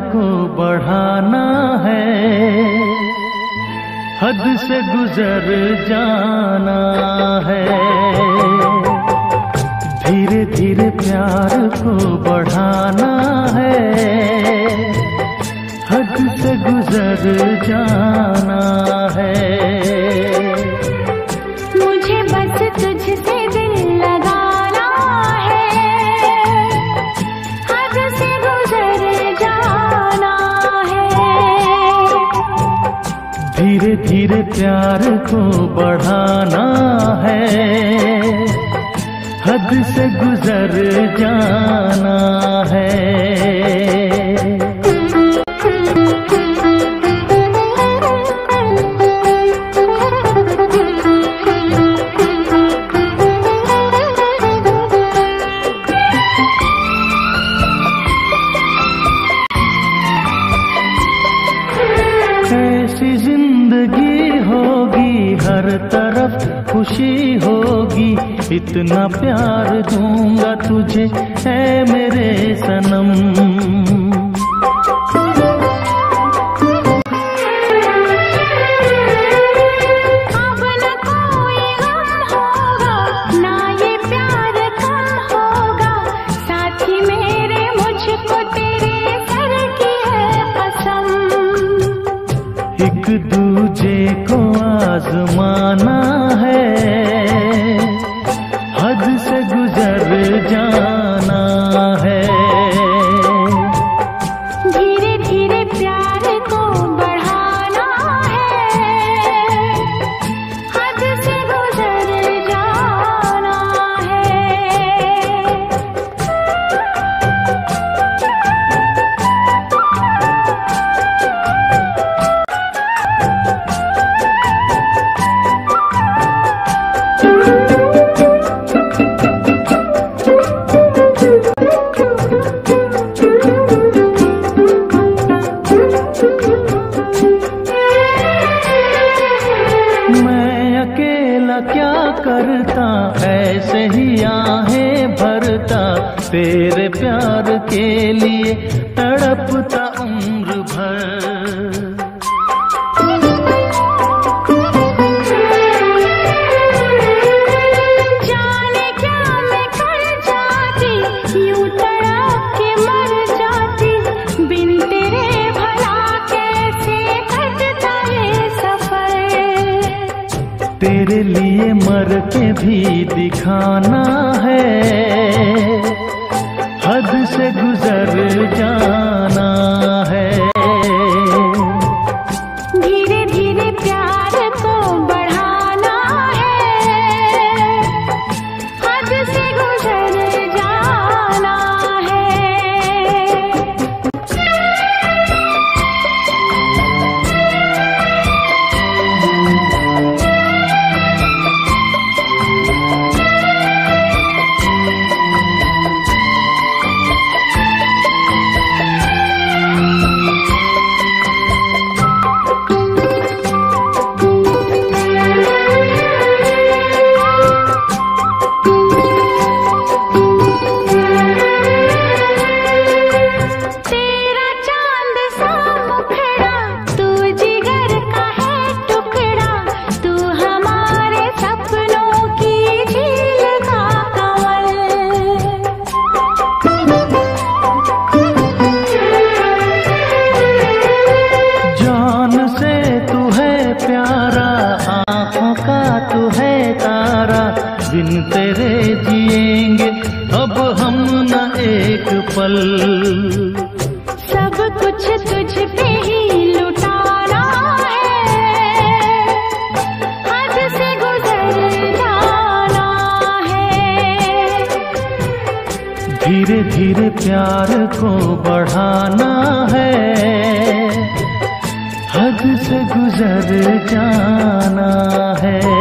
को बढ़ाना है। हद से गुजर जाना है। धीरे धीरे प्यार को बढ़ाना है। हद से गुजर जाना है। धीरे धीरे प्यार को बढ़ाना है। हद से गुजर जाना है। हर तरफ़ खुशी होगी। इतना प्यार दूँगा तुझे है मेरे सनम। आजमाना ऐसे ही आहें भरता तेरे प्यार के लिए तड़पता उम्र भर। तेरे लिए मर के भी दिखाना है। एक पल। सब कुछ तुझ पे ही लुटाना है। हद से गुजर जाना है। धीरे धीरे प्यार को बढ़ाना है। हद से गुजर जाना है।